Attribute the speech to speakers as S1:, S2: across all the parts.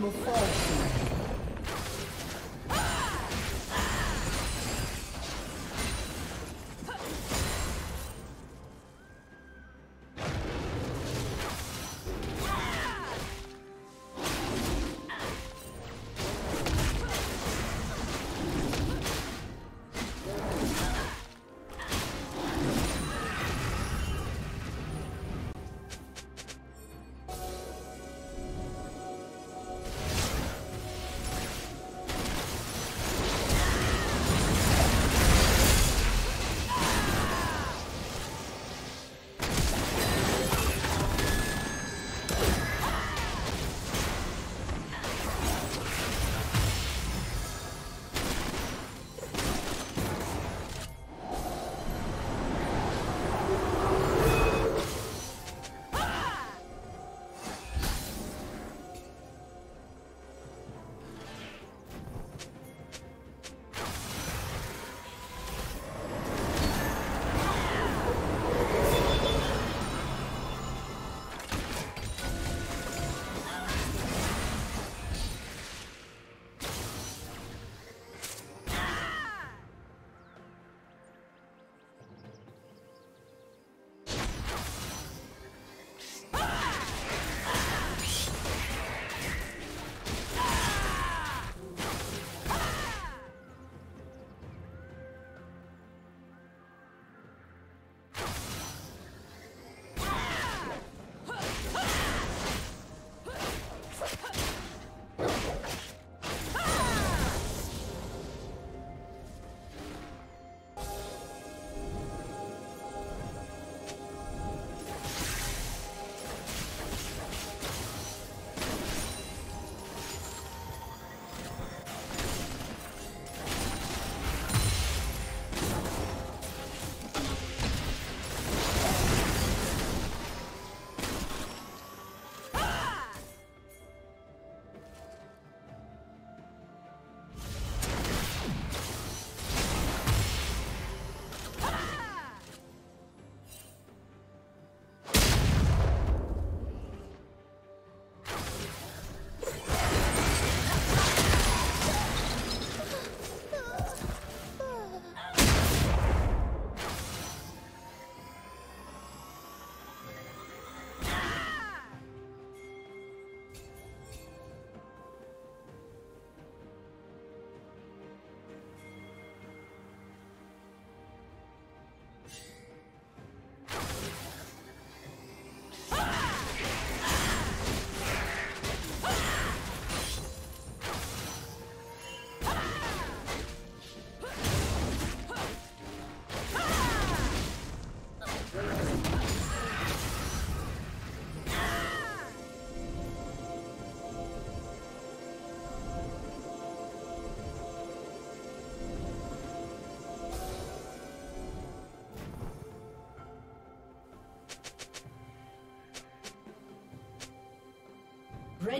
S1: Destino falso.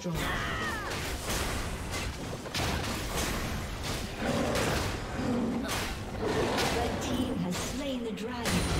S1: Destroyed. team's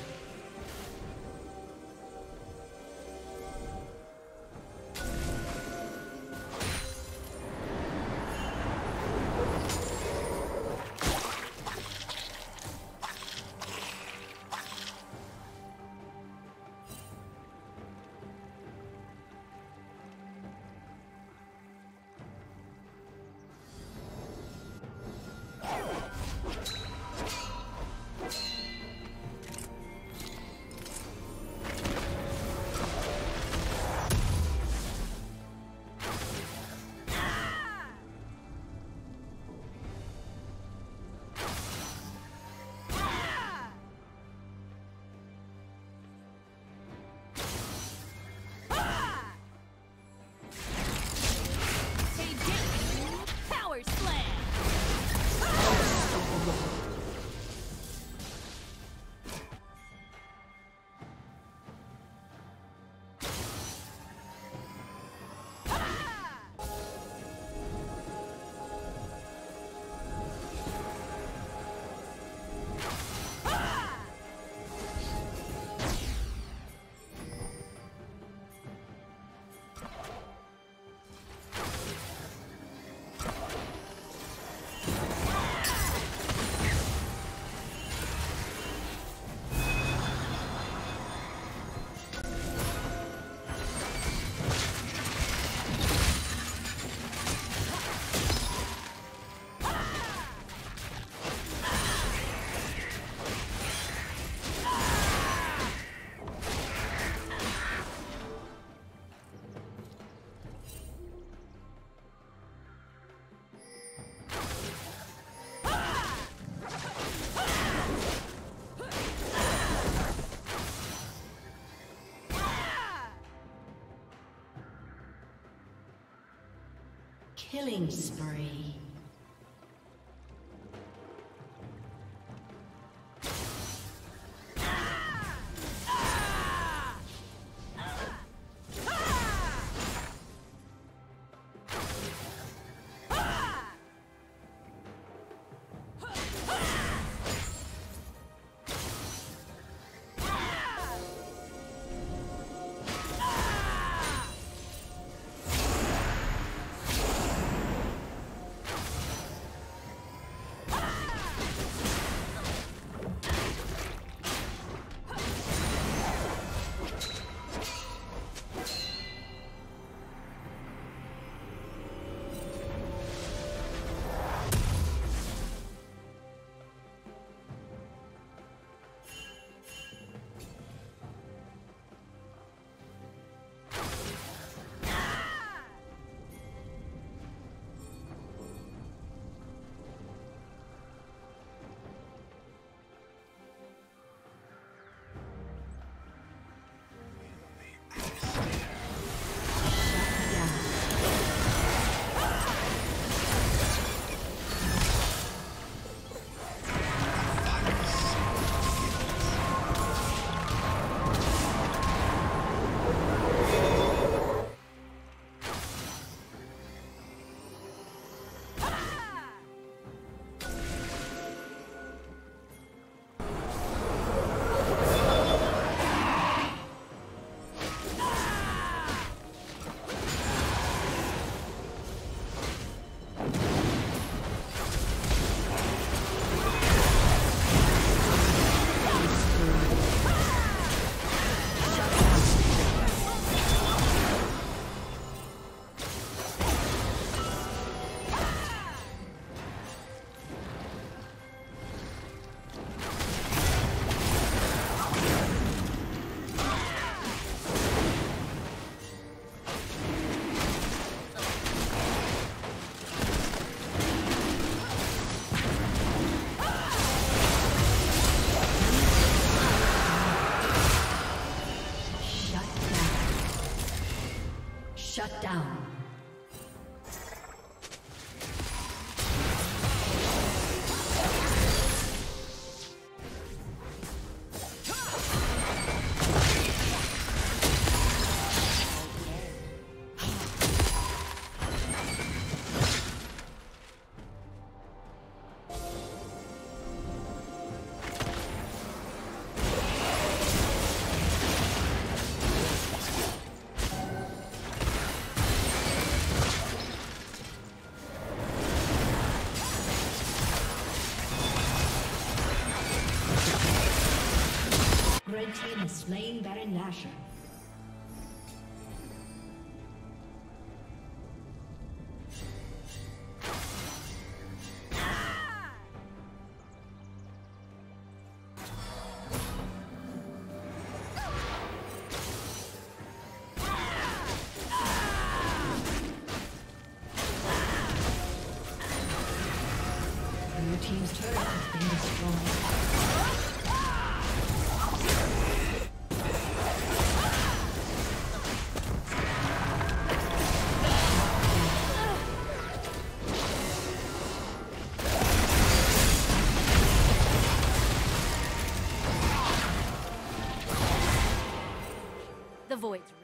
S1: Killing spree. Slain Baron Nashor.
S2: Void's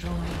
S2: destroyed.